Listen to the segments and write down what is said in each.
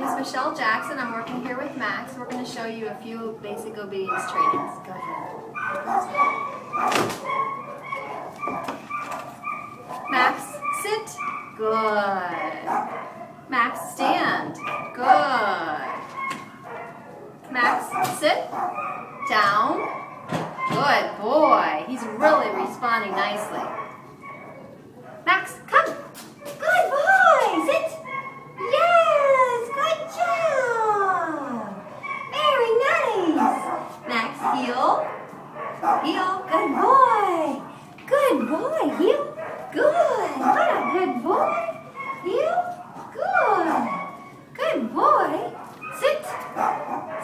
name is Michelle Jackson. I'm working here with Max. We're going to show you a few basic obedience trainings. Go ahead. Max, sit. Good. Max, stand. Good. Max, sit. Down. Good boy. He's really responding nicely. Max, come. Good boy. Sit. Yes, good job. Very nice. Max, heel. Heel. Good boy. Good boy. Heel. Good. What a good boy. Heel. Good. Good boy. Sit.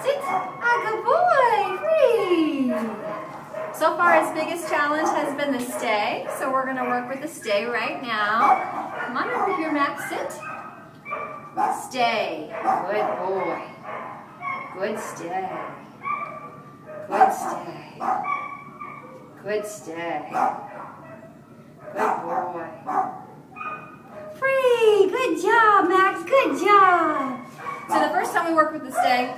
Sit. Ah, good boy. Free. So far, his biggest challenge has been the stay, so we're going to work with the stay right now. Come on over here, Max. Sit. Stay. Good boy. Good stay. Good stay. Good stay. Good boy. Free. Good job, Max. Good job. So the first time we worked with the stay,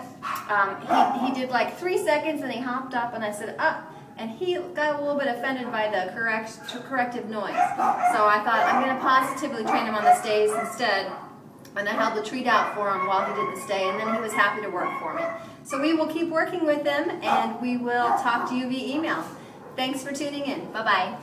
um, he, he did like three seconds and he hopped up and I said, up. And he got a little bit offended by the correct, corrective noise. So I thought I'm going to positively train him on the stays instead. And I held the treat out for him while he did the stay, and then he was happy to work for me. So we will keep working with him, and we will talk to you via email. Thanks for tuning in. Bye-bye.